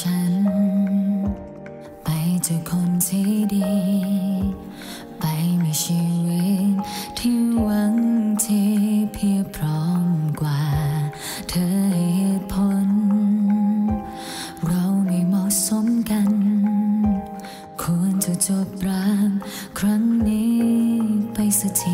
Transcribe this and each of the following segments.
ฉัน ไปเจอคนที่ดี ไปมีชีวิตที่หวังที่เพียบพร้อมกว่า เธอเหตุผล เราไม่เหมาะสมกัน ควรจะจบรักครั้งนี้ไปสักที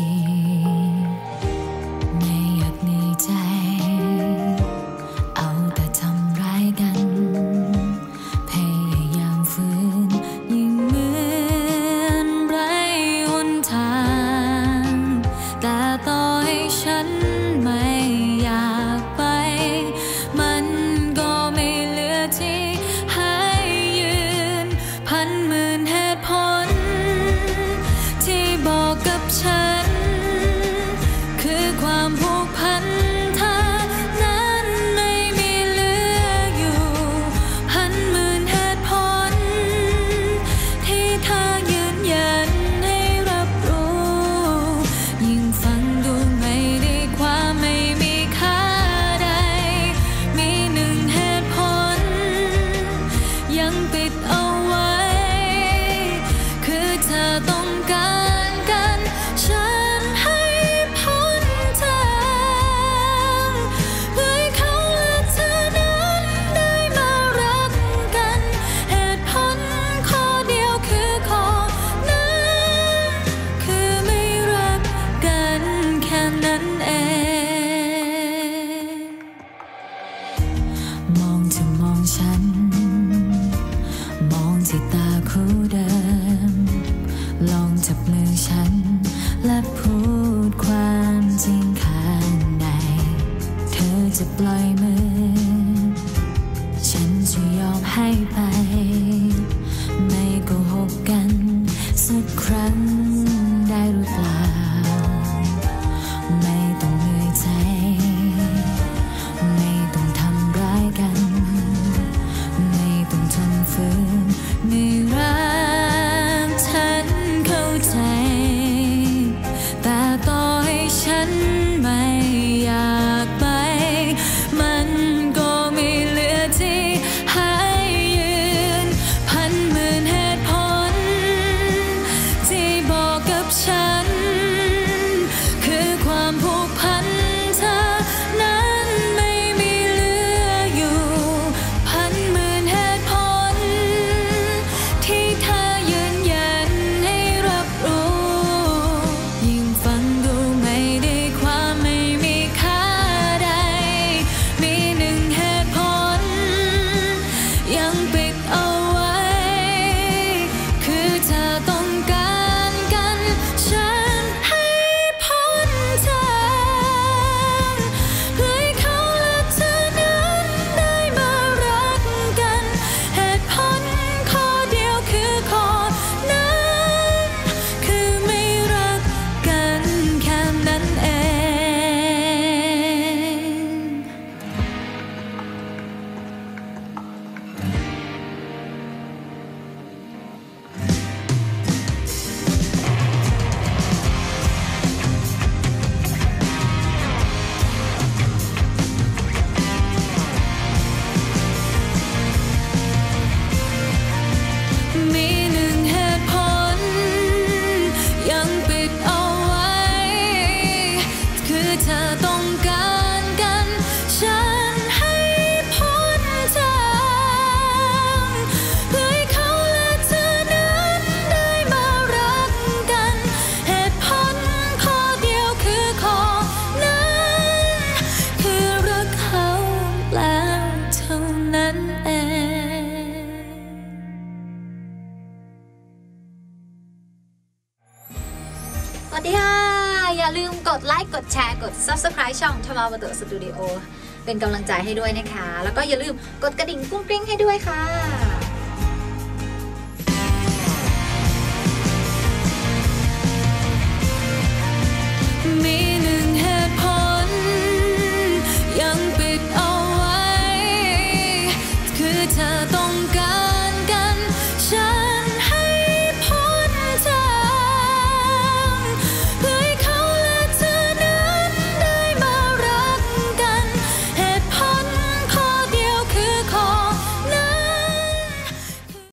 จับมือฉัน และพูดความจริงข้างใน เธอจะปล่อยมือ ฉันจะยอมให้ไป มีหนึ่งเหตุผล ยังปิดเอาไว้ คือเธอต้องการกัน ฉันให้พ้นทางเพื่อให้เขาและเธอนั้นได้มารักกัน เหตุผลข้อเดียวคือข้อนั้น คือรักเขาแล้วเท่านั้นเอง สดีค่ะ อย่าลืมกดไลค์กดแชร์กด Subscribe ช่องทมาวัตสตูดิโอเป็นกำลังใจให้ด้วยนะคะ แล้วก็อย่าลืมกดกระดิ่งกุ้งกริ้งให้ด้วยค่ะธอต้อง